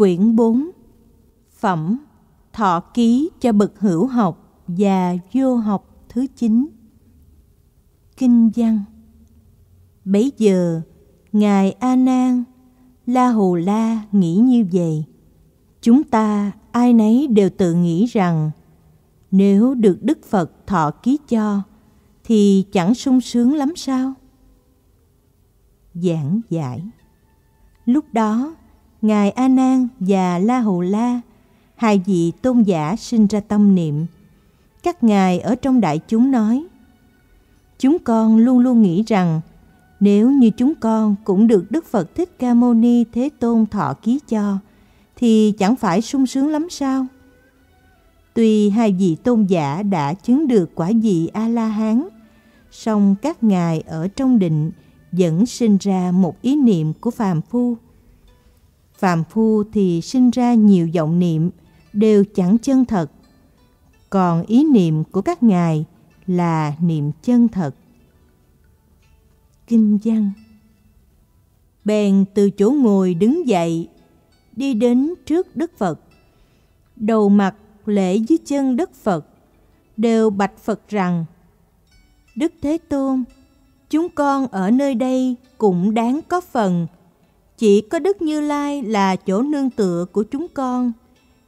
Quyển 4 Phẩm Thọ ký cho bậc hữu học và vô học thứ 9 Kinh văn Bấy giờ, Ngài A Nan, La Hù La nghĩ như vậy. Chúng ta ai nấy đều tự nghĩ rằng nếu được Đức Phật thọ ký cho thì chẳng sung sướng lắm sao? Giảng giải Lúc đó, Ngài A Nan và La Hầu La, hai vị tôn giả sinh ra tâm niệm. Các ngài ở trong đại chúng nói: Chúng con luôn luôn nghĩ rằng nếu như chúng con cũng được Đức Phật Thích Ca Mâu Ni Thế Tôn thọ ký cho thì chẳng phải sung sướng lắm sao? Tuy hai vị tôn giả đã chứng được quả vị A-la-hán, song các ngài ở trong định vẫn sinh ra một ý niệm của phàm phu phàm phu thì sinh ra nhiều vọng niệm, đều chẳng chân thật. Còn ý niệm của các ngài là niệm chân thật. Kinh văn. Bèn từ chỗ ngồi đứng dậy, đi đến trước đức phật. Đầu mặt lễ dưới chân đức phật, đều bạch phật rằng, đức thế tôn, chúng con ở nơi đây cũng đáng có phần chỉ có Đức Như Lai là chỗ nương tựa của chúng con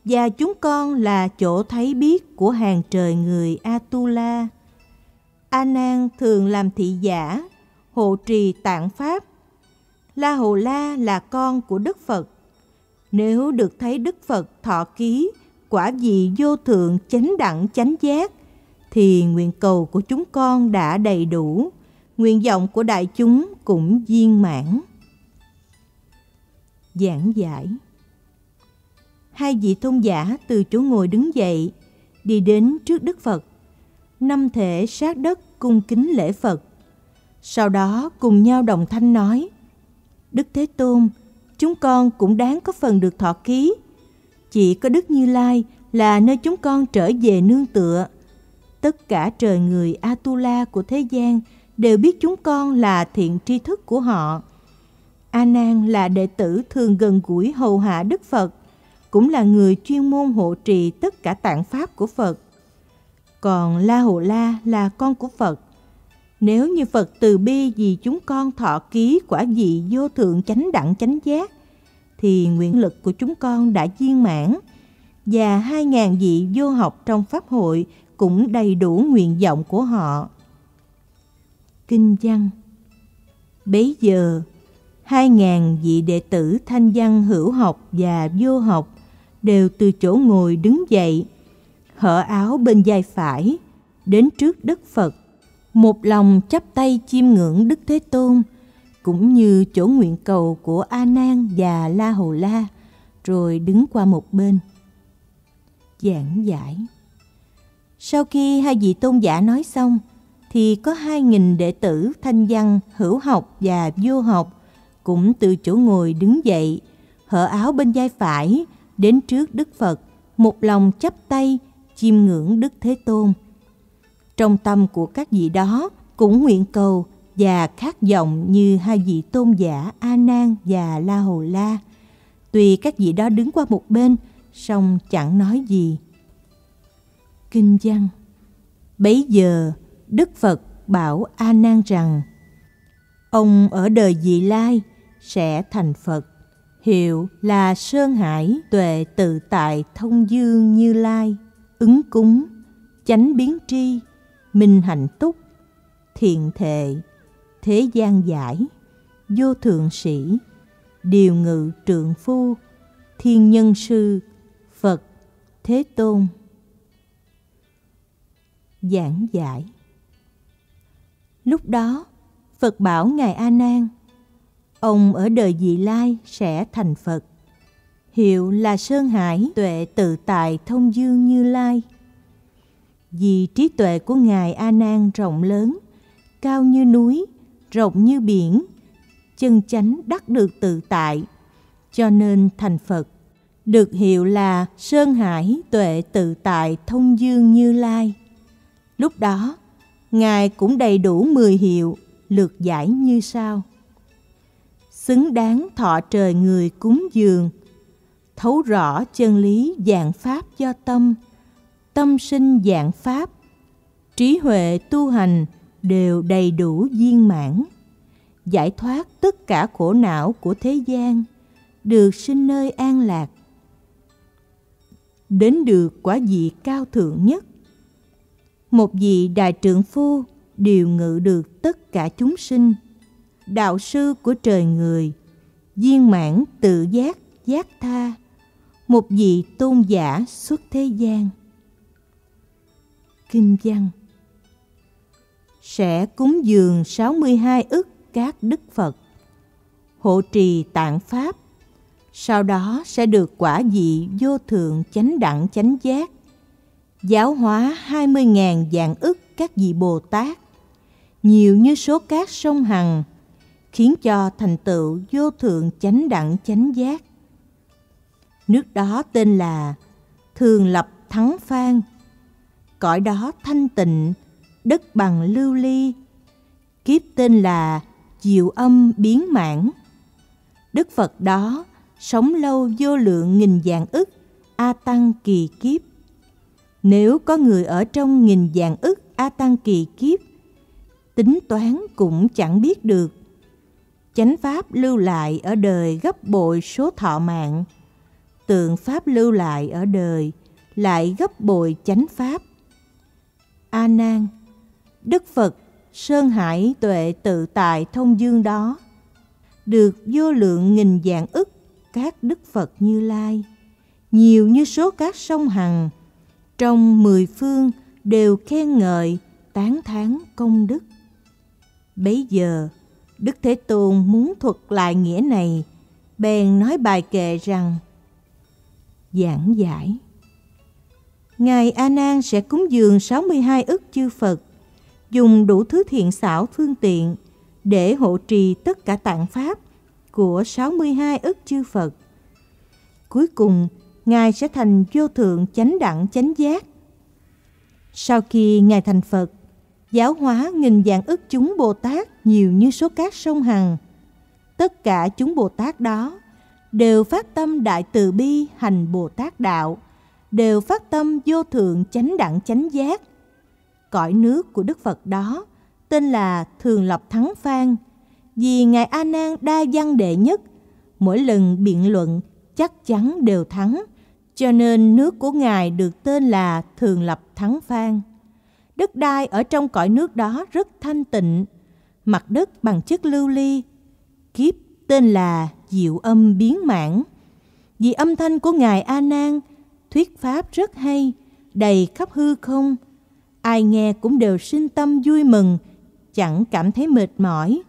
và chúng con là chỗ thấy biết của hàng trời người Atula. A Nan thường làm thị giả, hộ trì tạng pháp. La Hồ La là con của Đức Phật. Nếu được thấy Đức Phật thọ ký quả vị vô thượng chánh đẳng chánh giác thì nguyện cầu của chúng con đã đầy đủ, nguyện vọng của đại chúng cũng viên mãn giảng giải. Hai vị tôn giả từ chỗ ngồi đứng dậy, đi đến trước Đức Phật. Năm thể sát đất cung kính lễ Phật. Sau đó cùng nhau đồng thanh nói, Đức Thế Tôn, chúng con cũng đáng có phần được thọ ký. Chỉ có Đức Như Lai là nơi chúng con trở về nương tựa. Tất cả trời người Atula của thế gian đều biết chúng con là thiện tri thức của họ A Nan là đệ tử thường gần gũi hầu hạ Đức Phật, cũng là người chuyên môn hộ trì tất cả tạng pháp của Phật. Còn La Hầu La là con của Phật. Nếu như Phật từ bi vì chúng con thọ ký quả vị vô thượng chánh đẳng chánh giác, thì nguyện lực của chúng con đã viên mãn và hai ngàn vị vô học trong Pháp hội cũng đầy đủ nguyện vọng của họ. Kinh văn Bấy giờ, hai ngàn vị đệ tử thanh văn hữu học và vô học đều từ chỗ ngồi đứng dậy, hở áo bên vai phải, đến trước Đức Phật, một lòng chắp tay chiêm ngưỡng Đức Thế Tôn, cũng như chỗ nguyện cầu của A Nan và La Hầu La, rồi đứng qua một bên. Giảng giải Sau khi hai vị tôn giả nói xong, thì có hai nghìn đệ tử thanh văn hữu học và vô học cũng từ chỗ ngồi đứng dậy, hở áo bên vai phải, đến trước Đức Phật, một lòng chắp tay, chiêm ngưỡng Đức Thế Tôn. Trong tâm của các vị đó cũng nguyện cầu và khát vọng như hai vị tôn giả A Nan và La Hầu La. Tuy các vị đó đứng qua một bên, song chẳng nói gì. Kinh văn Bấy giờ, Đức Phật bảo A Nan rằng: Ông ở đời vị lai sẽ thành Phật. Hiệu là Sơn Hải tuệ tự tại thông dương như lai, ứng cúng, chánh biến tri, minh hạnh túc, thiện thệ, thế gian giải, vô thượng sĩ, điều ngự trượng phu, thiên nhân sư, Phật, Thế Tôn. Giảng giải Lúc đó, Phật bảo Ngài A Nan Ông ở đời vị lai sẽ thành Phật. Hiệu là Sơn Hải tuệ tự tại thông dương như lai. Vì trí tuệ của Ngài A Nan rộng lớn, cao như núi, rộng như biển, chân chánh đắc được tự tại, cho nên thành Phật. Được hiệu là Sơn Hải tuệ tự tại thông dương như lai. Lúc đó, Ngài cũng đầy đủ 10 hiệu, lược giải như sau xứng đáng thọ trời người cúng dường thấu rõ chân lý dạng pháp do tâm, tâm sinh dạng pháp, trí huệ tu hành đều đầy đủ viên mãn, giải thoát tất cả khổ não của thế gian, được sinh nơi an lạc. Đến được quả vị cao thượng nhất, một vị đại trượng phu điều ngự được tất cả chúng sinh, đạo sư của trời người, viên mãn tự giác giác tha, một vị tôn giả xuất thế gian. Kinh văn Sẽ cúng dường 62 ức các đức Phật, hộ trì tạng Pháp, sau đó sẽ được quả vị vô thượng chánh đẳng chánh giác, giáo hóa 20.000 dạng ức các vị Bồ Tát, nhiều như số cát sông Hằng, khiến cho thành tựu vô thượng chánh đẳng chánh giác. Nước đó tên là Thường Lập Thắng Phan. Cõi đó thanh tịnh, đất bằng lưu ly. Kiếp tên là Diệu Âm Biến Mãn. Đức Phật đó sống lâu vô lượng nghìn dạng ức, A Tăng kỳ kiếp. Nếu có người ở trong nghìn dạng ức A Tăng kỳ kiếp, tính toán cũng chẳng biết được. Chánh Pháp lưu lại ở đời gấp bội số thọ mạng tượng Pháp lưu lại ở đời lại gấp bội chánh Pháp. A Nan, Đức Phật Sơn Hải tuệ tự tại thông dương đó, được vô lượng nghìn dạng ức các Đức Phật Như Lai, nhiều như số các sông Hằng, trong mười phương đều khen ngợi, tán thán công đức. Bấy giờ, Đức Thế Tôn muốn thuật lại nghĩa này, bèn nói bài kệ rằng giảng giải. Ngài A Nan sẽ cúng dường 62 ức chư Phật, dùng đủ thứ thiện xảo phương tiện để hộ trì tất cả tạng pháp của 62 ức chư Phật. Cuối cùng, Ngài sẽ thành vô thượng chánh đẳng chánh giác. Sau khi Ngài thành Phật, giáo hóa nghìn dạng ức chúng Bồ Tát nhiều như số cát sông Hằng. Tất cả chúng Bồ Tát đó đều phát tâm đại từ bi hành Bồ Tát đạo, đều phát tâm vô thượng chánh đẳng chánh giác. Cõi nước của Đức Phật đó tên là Thường Lập Thắng Phan, vì Ngài A Nan đa văn đệ nhất, mỗi lần biện luận chắc chắn đều thắng, cho nên nước của Ngài được tên là Thường Lập Thắng Phan. Đất đai ở trong cõi nước đó rất thanh tịnh, mặt đất bằng chất lưu ly, kiếp tên là diệu âm biến mãn. Vì âm thanh của Ngài A Nan thuyết pháp rất hay, đầy khắp hư không. Ai nghe cũng đều sinh tâm vui mừng, chẳng cảm thấy mệt mỏi.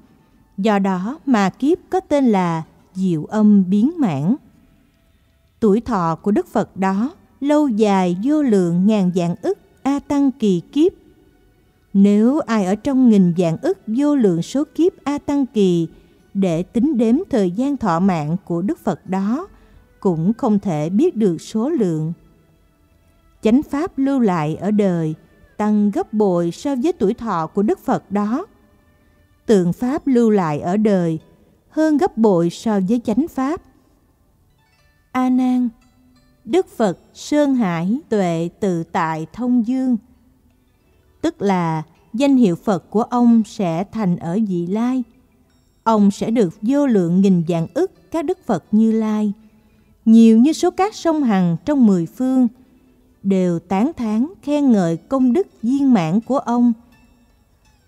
Do đó mà kiếp có tên là diệu âm biến mãn. Tuổi thọ của Đức Phật đó lâu dài vô lượng ngàn dạng ức A Tăng kỳ kiếp. Nếu ai ở trong nghìn dạng ức vô lượng số kiếp A Tăng kỳ để tính đếm thời gian thọ mạng của Đức Phật đó cũng không thể biết được số lượng. Chánh Pháp lưu lại ở đời tăng gấp bội so với tuổi thọ của Đức Phật đó. Tượng Pháp lưu lại ở đời hơn gấp bội so với chánh Pháp. A Nan, Đức Phật Sơn Hải tuệ tự tại thông dương, tức là danh hiệu Phật của ông sẽ thành ở vị lai. Ông sẽ được vô lượng nghìn dạng ức các đức Phật như Lai, nhiều như số cát sông Hằng trong mười phương, đều tán thán khen ngợi công đức viên mãn của ông.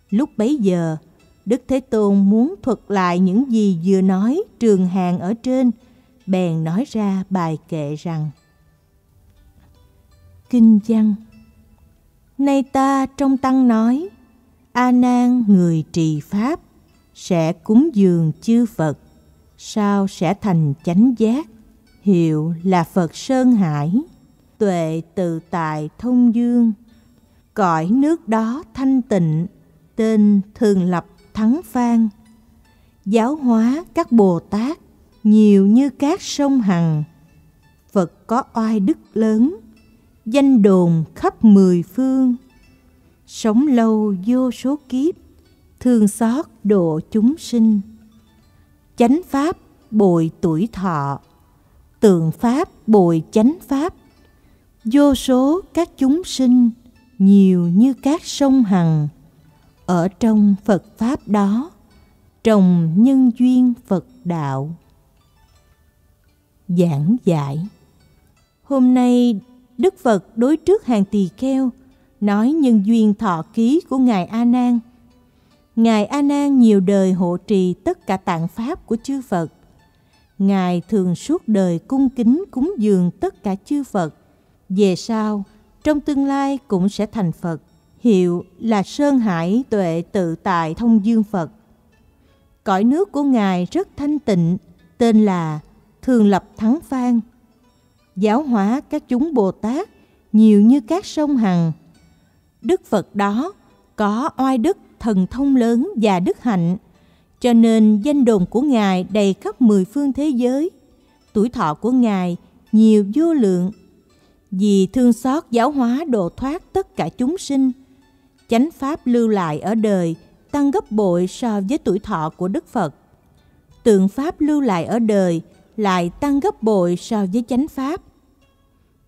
Lúc bấy giờ, Đức Thế Tôn muốn thuật lại những gì vừa nói trường hàng ở trên, bèn nói ra bài kệ rằng Kinh văn Nay ta trong tăng nói, A Nan người trì pháp, sẽ cúng dường chư Phật, sao sẽ thành chánh giác, hiệu là Phật Sơn Hải, tuệ tự tại thông dương. Cõi nước đó thanh tịnh, tên thường lập thắng phan. Giáo hóa các Bồ Tát nhiều như các sông Hằng. Phật có oai đức lớn, danh đồn khắp mười phương. Sống lâu vô số kiếp, thương xót độ chúng sinh. Chánh pháp bồi tuổi thọ tượng pháp bồi chánh pháp. Vô số các chúng sinh nhiều như các sông hằng ở trong phật pháp đó trồng nhân duyên phật đạo. Giảng giải. Hôm nay đức phật đối trước hàng tỳ kheo, nói nhân duyên thọ ký của ngài a nan. Ngài a nan nhiều đời hộ trì tất cả tạng pháp của chư phật. Ngài thường suốt đời cung kính cúng dường tất cả chư phật. Về sau, trong tương lai cũng sẽ thành phật, hiệu là sơn hải tuệ tự tại thông dương phật. Cõi nước của ngài rất thanh tịnh, tên là thường lập thắng phan giáo hóa các chúng bồ tát nhiều như các sông hằng. Đức phật đó có oai đức thần thông lớn và đức hạnh, cho nên danh đồn của ngài đầy khắp mười phương thế giới. Tuổi thọ của ngài nhiều vô lượng. Vì thương xót giáo hóa độ thoát tất cả chúng sinh, chánh pháp lưu lại ở đời tăng gấp bội so với tuổi thọ của đức phật. Tượng pháp lưu lại ở đời lại tăng gấp bội so với chánh pháp.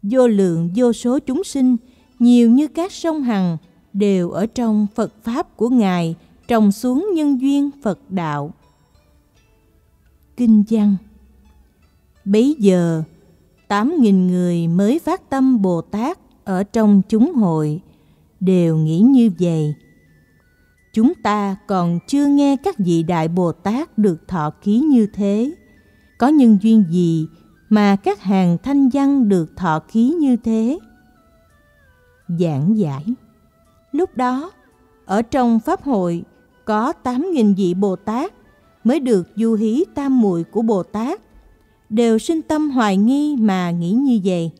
Vô lượng vô số chúng sinh, nhiều như các sông hằng, đều ở trong phật pháp của ngài, trồng xuống nhân duyên phật đạo. Kinh văn bấy giờ, tám nghìn người mới phát tâm bồ tát ở trong chúng hội, đều nghĩ như vậy. Chúng ta còn chưa nghe các vị đại bồ tát được thọ ký như thế có nhân duyên gì mà các hàng thanh văn được thọ ký như thế? Giảng giải. Lúc đó, ở trong pháp hội, có tám nghìn vị bồ tát mới được du hí tam muội của bồ tát, đều sinh tâm hoài nghi mà nghĩ như vậy.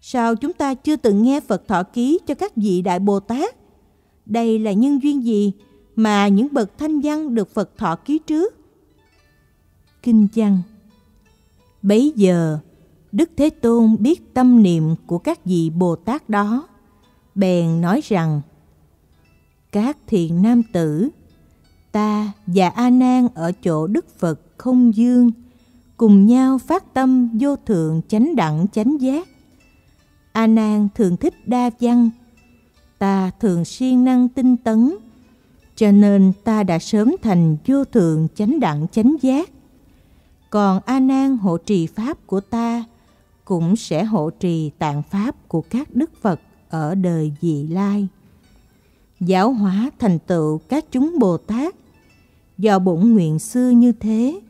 Sao chúng ta chưa từng nghe phật thọ ký cho các vị đại bồ tát? Đây là nhân duyên gì mà những bậc thanh văn được phật thọ ký trước? Kinh văn bấy giờ, đức thế tôn biết tâm niệm của các vị bồ tát đó. Bèn nói rằng, các thiện nam tử, ta và a nan ở chỗ đức phật không dương cùng nhau phát tâm vô thượng chánh đẳng chánh giác. A nan thường thích đa văn, ta thường siêng năng tinh tấn, cho nên ta đã sớm thành vô thượng chánh đẳng chánh giác còn a nan hộ trì pháp của ta, cũng sẽ hộ trì tạng pháp của các đức phật ở đời vị lai. Giáo hóa thành tựu các chúng bồ tát. Do bổn nguyện xưa như thế,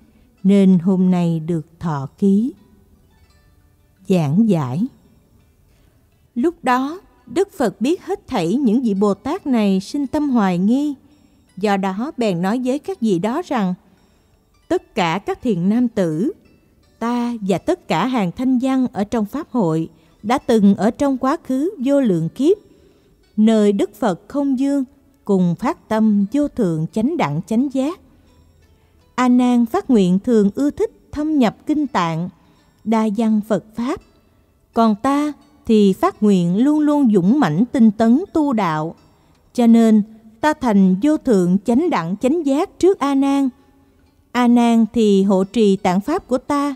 nên hôm nay được thọ ký. Giảng giải. Lúc đó, đức phật biết hết thảy những vị bồ tát này sinh tâm hoài nghi. Do đó, bèn nói với các vị đó rằng tất cả các thiền nam tử. Ta và tất cả hàng thanh văn ở trong pháp hội đã từng ở trong quá khứ vô lượng kiếp, nơi đức phật không dương cùng phát tâm vô thượng chánh đẳng chánh giác. A nan phát nguyện thường ưa thích thâm nhập kinh tạng, đa văn phật pháp. Còn ta thì phát nguyện luôn luôn dũng mãnh tinh tấn tu đạo. Cho nên ta thành vô thượng chánh đẳng chánh giác trước a nan a nan thì hộ trì tạng pháp của ta,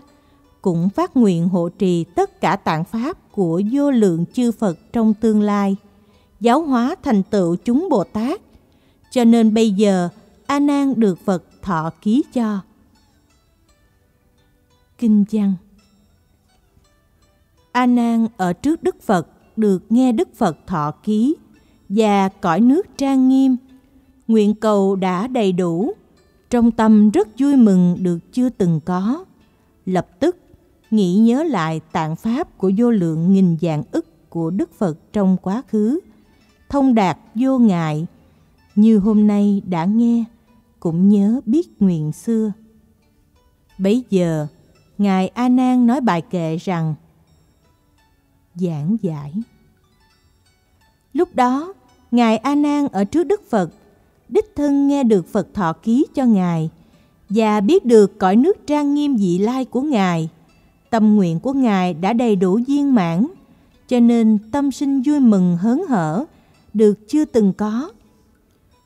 cũng phát nguyện hộ trì tất cả tạng pháp của vô lượng chư phật trong tương lai, giáo hóa thành tựu chúng bồ tát. Cho nên bây giờ, a nan được phật thọ ký cho. Kinh văn. A nan ở trước đức phật được nghe đức phật thọ ký và cõi nước trang nghiêm, nguyện cầu đã đầy đủ trong tâm rất vui mừng được chưa từng có. Lập tức, nghĩ nhớ lại tạng pháp của vô lượng nghìn dạng ức của đức phật trong quá khứ. Thông đạt vô ngại, như hôm nay đã nghe, cũng nhớ biết nguyện xưa. Bấy giờ, ngài a nan nói bài kệ rằng, giảng giải. Lúc đó, ngài a nan ở trước đức phật đích thân nghe được phật thọ ký cho ngài và biết được cõi nước trang nghiêm dị lai của ngài tâm nguyện của ngài đã đầy đủ viên mãn, cho nên tâm sinh vui mừng hớn hở, được chưa từng có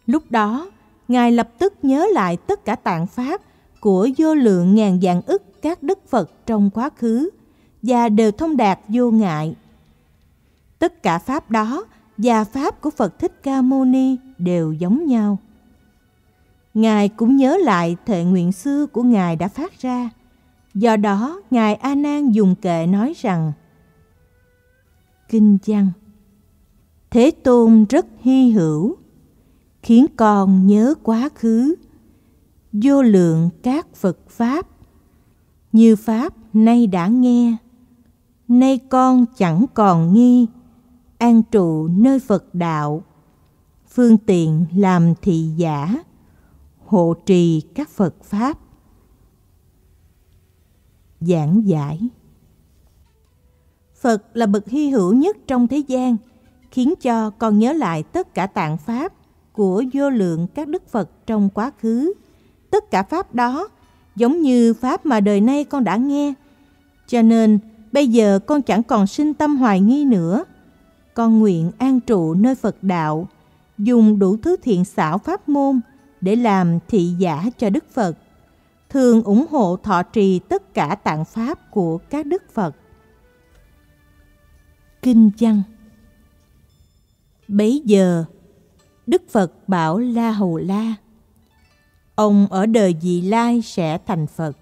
lúc đó, ngài lập tức nhớ lại tất cả tạng pháp của vô lượng ngàn dạng ức các đức Phật trong quá khứ và đều thông đạt vô ngại. Tất cả pháp đó và pháp của Phật Thích Ca Mâu Ni đều giống nhau. Ngài cũng nhớ lại thệ nguyện xưa của Ngài đã phát ra. Do đó, Ngài A Nan dùng kệ nói rằng: Kinh văn Thế Tôn rất hy hữu, khiến con nhớ quá khứ, vô lượng các Phật Pháp, như Pháp nay đã nghe, nay con chẳng còn nghi, an trụ nơi Phật đạo, phương tiện làm thị giả, hộ trì các Phật Pháp. Giảng giải Phật là bậc hy hữu nhất trong thế gian, khiến cho con nhớ lại tất cả tạng Pháp của vô lượng các Đức Phật trong quá khứ. Tất cả Pháp đó giống như Pháp mà đời nay con đã nghe. Cho nên bây giờ con chẳng còn sinh tâm hoài nghi nữa. Con nguyện an trụ nơi Phật đạo, dùng đủ thứ thiện xảo pháp môn để làm thị giả cho Đức Phật, thường ủng hộ thọ trì tất cả tạng Pháp của các Đức Phật. Kinh văn Bấy giờ, Đức Phật bảo La Hầu La, ông ở đời vị lai sẽ thành Phật.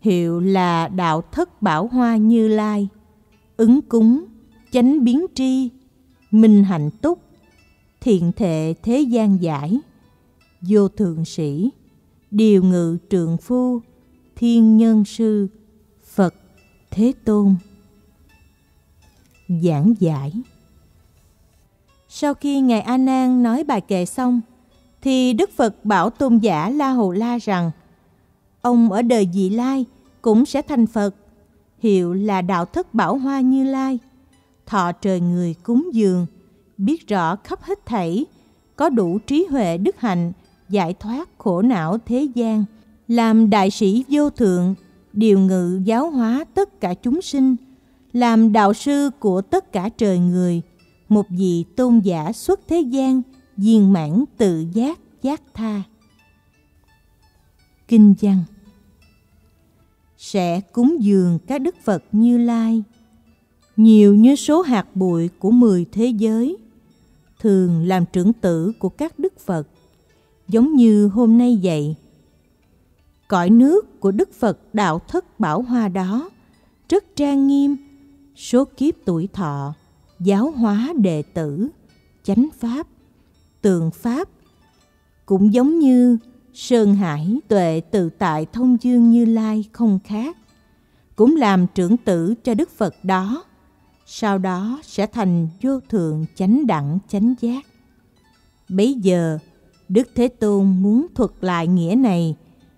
Hiệu là Đạo Thất Bảo Hoa Như Lai, ứng cúng, chánh biến tri, minh hạnh túc, thiện thệ thế gian giải, vô thượng sĩ, điều ngự trượng phu, thiên nhân sư, Phật Thế Tôn. Giảng giải. Sau khi Ngài A Nan nói bài kệ xong, thì Đức Phật bảo tôn giả La Hầu La rằng ông ở đời vị lai cũng sẽ thành Phật, hiệu là Đạo Thất Bảo Hoa Như Lai, thọ trời người cúng dường, biết rõ khắp hết thảy, có đủ trí huệ đức hạnh, giải thoát khổ não thế gian, làm đại sĩ vô thượng, điều ngự giáo hóa tất cả chúng sinh, làm đạo sư của tất cả trời người, một vị tôn giả xuất thế gian, viên mãn tự giác giác tha. Kinh văn Sẽ cúng dường các đức Phật như Lai, nhiều như số hạt bụi của mười thế giới, thường làm trưởng tử của các đức Phật, giống như hôm nay vậy. Cõi nước của Đức Phật Đạo Thất Bảo Hoa đó rất trang nghiêm, số kiếp tuổi thọ, giáo hóa đệ tử, chánh pháp, tường pháp, cũng giống như Sơn Hải tuệ tự tại thông dương như lai không khác, cũng làm trưởng tử cho Đức Phật đó, sau đó sẽ thành vô thượng chánh đẳng chánh giác. Bấy giờ, Đức Thế Tôn muốn thuật lại nghĩa này,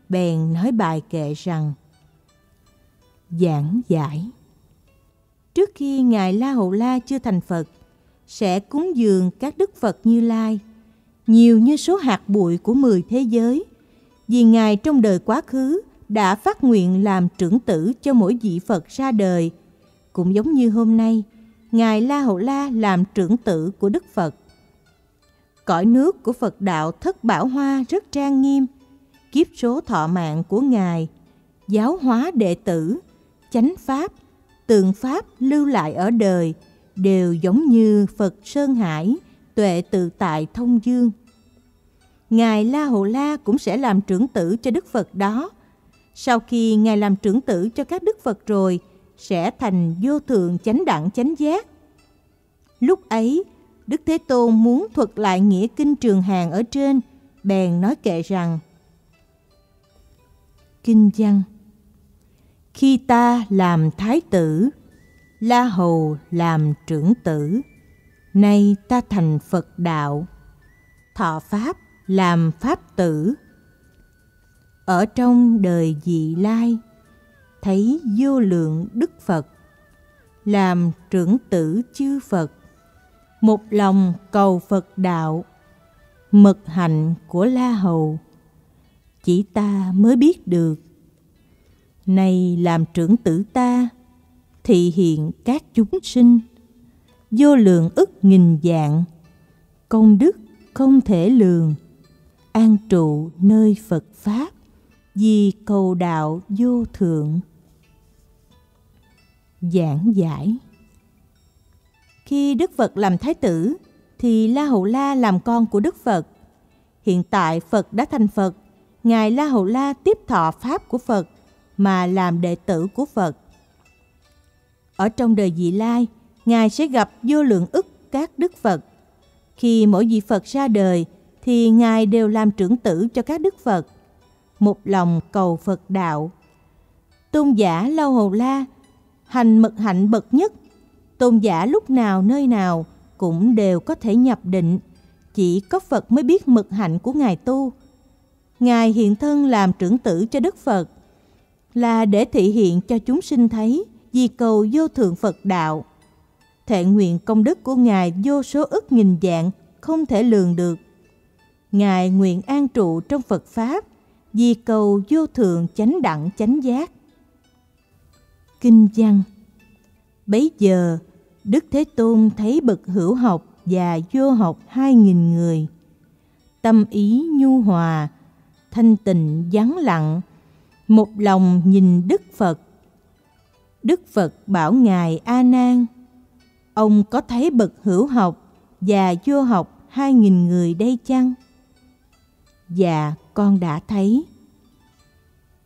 bèn nói bài kệ rằng Giảng giải Trước khi Ngài La Hầu La chưa thành Phật, sẽ cúng dường các Đức Phật Như Lai, nhiều như số hạt bụi của mười thế giới, vì Ngài trong đời quá khứ đã phát nguyện làm trưởng tử cho mỗi vị Phật ra đời, cũng giống như hôm nay, Ngài La Hầu La làm trưởng tử của Đức Phật. Cõi nước của Phật đạo thất bảo hoa rất trang nghiêm, kiếp số thọ mạng của Ngài, giáo hóa đệ tử, chánh pháp, tường pháp lưu lại ở đời đều giống như Phật Sơn Hải, tuệ tự tại thông dương. Ngài La Hầu La cũng sẽ làm trưởng tử cho Đức Phật đó. Sau khi Ngài làm trưởng tử cho các Đức Phật rồi, sẽ thành vô thượng chánh đẳng chánh giác. Lúc ấy, Đức Thế Tôn muốn thuật lại nghĩa kinh trường hàng ở trên, bèn nói kệ rằng Kinh văn Khi ta làm thái tử, La Hầu làm trưởng tử, nay ta thành Phật đạo, thọ Pháp làm Pháp tử. Ở trong đời dị lai, thấy vô lượng Đức Phật, làm trưởng tử chư Phật, một lòng cầu Phật đạo, mật hạnh của La Hầu, chỉ ta mới biết được. nay làm trưởng tử ta, thị hiện các chúng sinh, vô lượng ức nghìn dạng, công đức không thể lường, an trụ nơi Phật Pháp, vì cầu đạo vô thượng. Giảng giải Khi Đức Phật làm Thái tử, thì La Hầu La làm con của Đức Phật. Hiện tại Phật đã thành Phật, Ngài La Hầu La tiếp thọ Pháp của Phật mà làm đệ tử của Phật. Ở trong đời vị lai, Ngài sẽ gặp vô lượng ức các Đức Phật. Khi mỗi vị Phật ra đời, thì Ngài đều làm trưởng tử cho các Đức Phật. Một lòng cầu Phật đạo. Tôn giả Lâu Hầu La, hành mật hạnh bậc nhất. Tôn giả lúc nào nơi nào cũng đều có thể nhập định. Chỉ có Phật mới biết mật hạnh của Ngài tu. Ngài hiện thân làm trưởng tử cho Đức Phật là để thị hiện cho chúng sinh thấy vì cầu vô thượng Phật đạo. Thệ nguyện công đức của Ngài vô số ức nghìn dạng, không thể lường được. Ngài nguyện an trụ trong Phật Pháp, vì cầu vô thượng chánh đẳng chánh giác. Kinh văn Bấy giờ, Đức Thế Tôn thấy bậc hữu học và vô học hai nghìn người. Tâm ý nhu hòa, thanh tịnh vắng lặng, một lòng nhìn Đức Phật. Đức Phật bảo Ngài A Nan, ông có thấy bậc hữu học và vô học hai nghìn người đây chăng? Dạ, con đã thấy.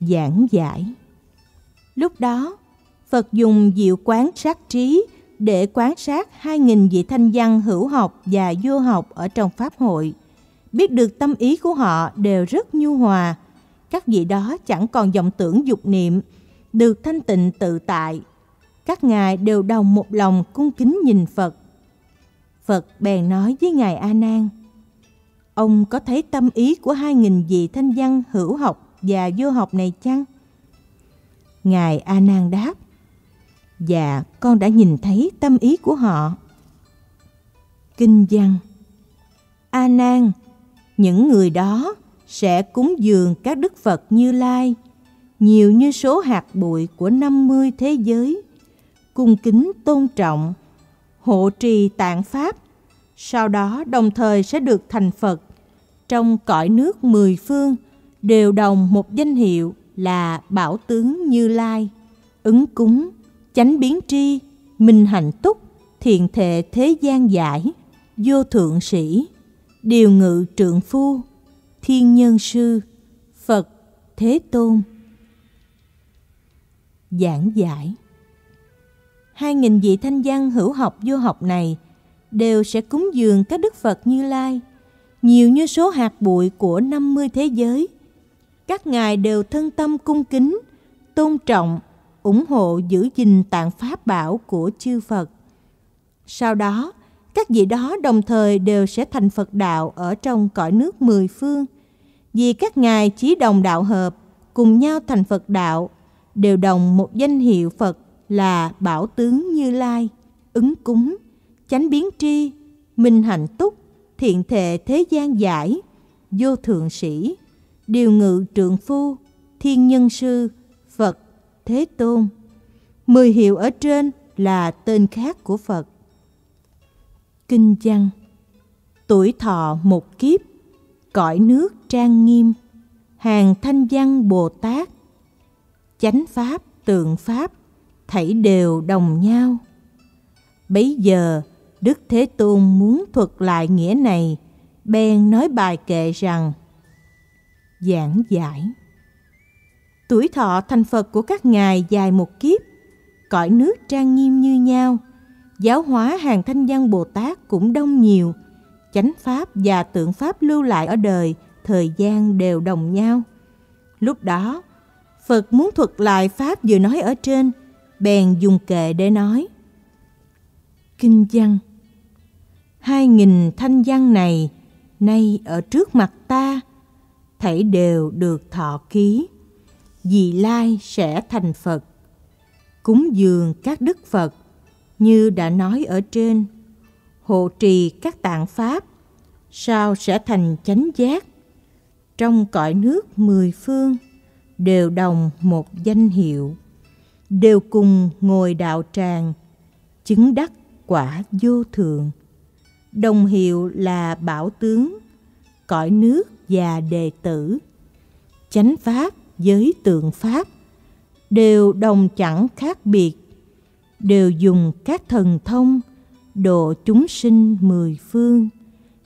Giảng giải Lúc đó, Phật dùng diệu quán sát trí để quán sát hai nghìn vị thanh văn hữu học và vô học ở trong Pháp hội. Biết được tâm ý của họ đều rất nhu hòa, các vị đó chẳng còn vọng tưởng dục niệm, được thanh tịnh tự tại. Các ngài đều đồng một lòng cung kính nhìn Phật. Phật bèn nói với ngài A Nan: Ông có thấy tâm ý của hai nghìn vị thanh văn hữu học và vô học này chăng? Ngài A Nan đáp: và con đã nhìn thấy tâm ý của họ. Kinh văn A Nan, những người đó sẽ cúng dường các đức Phật Như Lai, nhiều như số hạt bụi của 50 thế giới, cung kính tôn trọng, hộ trì tạng Pháp, sau đó đồng thời sẽ được thành Phật. Trong cõi nước mười phương đều đồng một danh hiệu là Bảo Tướng Như Lai, ứng cúng, chánh biến tri, minh hạnh túc, thiện thệ thế gian giải, vô thượng sĩ, điều ngự trượng phu, Thiên Nhân Sư, Phật, Thế Tôn. Giảng giải Hai nghìn vị thanh văn hữu học vô học này đều sẽ cúng dường các Đức Phật Như Lai, nhiều như số hạt bụi của 50 thế giới. Các ngài đều thân tâm cung kính, tôn trọng, ủng hộ giữ gìn tạng pháp bảo của chư Phật. Sau đó, các vị đó đồng thời đều sẽ thành Phật đạo ở trong cõi nước mười phương, vì các ngài chí đồng đạo hợp, cùng nhau thành Phật đạo, đều đồng một danh hiệu Phật là Bảo Tướng Như Lai, ứng cúng, chánh biến tri, minh hạnh túc, thiện thệ thế gian giải, vô thượng sĩ, điều ngự trượng phu, thiên nhân sư, Thế Tôn. Mười hiệu ở trên là tên khác của Phật. Kinh văn Tuổi thọ một kiếp, cõi nước trang nghiêm, hàng thanh văn bồ tát chánh pháp, tượng pháp, thảy đều đồng nhau bấy giờ, đức thế tôn muốn thuật lại nghĩa này, bèn nói bài kệ rằng, giảng giải tuổi thọ thành phật của các ngài dài một kiếp cõi nước trang nghiêm như nhau giáo hóa hàng thanh văn bồ tát cũng đông nhiều chánh pháp và tượng pháp lưu lại ở đời thời gian đều đồng nhau. Lúc đó, Phật muốn thuật lại pháp vừa nói ở trên, bèn dùng kệ để nói. Kinh văn Hai nghìn thanh văn này nay ở trước mặt ta, thảy đều được thọ ký, vì lai sẽ thành Phật. Cúng dường các đức Phật như đã nói ở trên hộ trì các tạng pháp, sao sẽ thành chánh giác. Trong cõi nước mười phương, đều đồng một danh hiệu, đều cùng ngồi đạo tràng, chứng đắc quả vô thượng. Đồng hiệu là bảo tướng, cõi nước và đệ tử, chánh pháp với tượng Pháp đều đồng chẳng khác biệt, đều dùng các thần thông độ chúng sinh mười phương,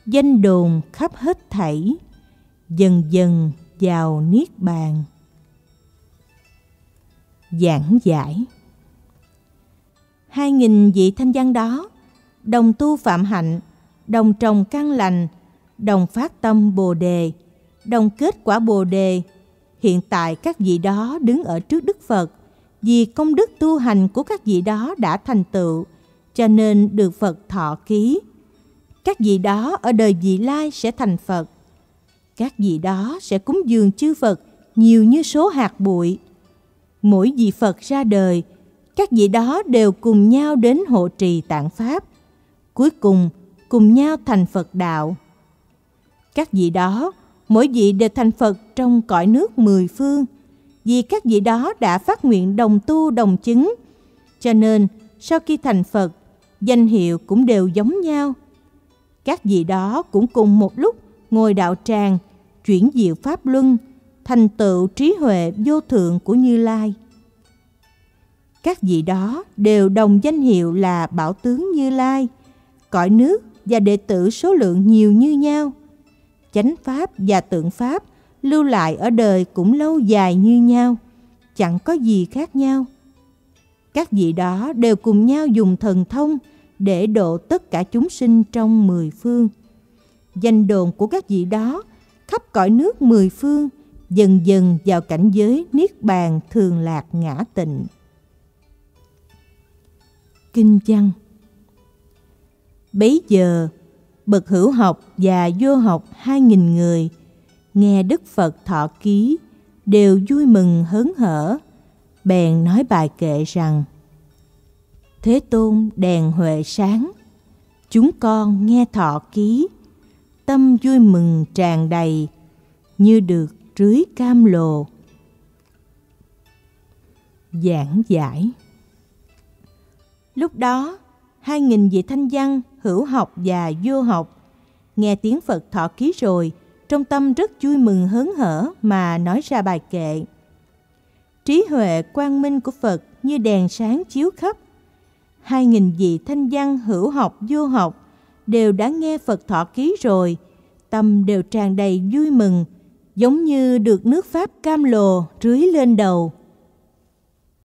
danh đồn khắp hết thảy, dần dần vào niết bàn. Giảng giải Hai nghìn vị thanh văn đó, đồng tu phạm hạnh, đồng trồng căn lành, đồng phát tâm bồ đề, đồng kết quả bồ đề. Hiện tại các vị đó đứng ở trước Đức Phật, vì công đức tu hành của các vị đó đã thành tựu, cho nên được Phật thọ ký. Các vị đó ở đời vị lai sẽ thành Phật. Các vị đó sẽ cúng dường chư Phật nhiều như số hạt bụi. Mỗi vị Phật ra đời, các vị đó đều cùng nhau đến hộ trì tạng Pháp. Cuối cùng, cùng nhau thành Phật đạo. Các vị đó, mỗi vị đều thành Phật trong cõi nước mười phương, vì các vị đó đã phát nguyện đồng tu đồng chứng. Cho nên, sau khi thành Phật, danh hiệu cũng đều giống nhau. Các vị đó cũng cùng một lúc ngồi đạo tràng, chuyển diệu Pháp Luân, thành tựu trí huệ vô thượng của Như Lai. Các vị đó đều đồng danh hiệu là Bảo Tướng Như Lai, cõi nước và đệ tử số lượng nhiều như nhau. Chánh Pháp và tượng Pháp lưu lại ở đời cũng lâu dài như nhau, chẳng có gì khác nhau. Các vị đó đều cùng nhau dùng thần thông để độ tất cả chúng sinh trong mười phương. Danh đồn của các vị đó khắp cõi nước mười phương dần dần vào cảnh giới niết bàn thường lạc ngã tịnh. Kinh văn Bấy giờ, bậc hữu học và vô học hai nghìn người. Nghe Đức Phật thọ ký đều vui mừng hớn hở, bèn nói bài kệ rằng Thế Tôn đèn huệ sáng, chúng con nghe thọ ký, tâm vui mừng tràn đầy, như được rưới cam lồ. Giảng giải. Lúc đó, hai nghìn vị thanh văn, hữu học và vô học, nghe tiếng Phật thọ ký rồi, trong tâm rất vui mừng hớn hở mà nói ra bài kệ. Trí huệ quang minh của Phật như đèn sáng chiếu khắp. Hai nghìn vị thanh văn hữu học vô học đều đã nghe Phật thọ ký rồi, tâm đều tràn đầy vui mừng, giống như được nước Pháp cam lồ rưới lên đầu.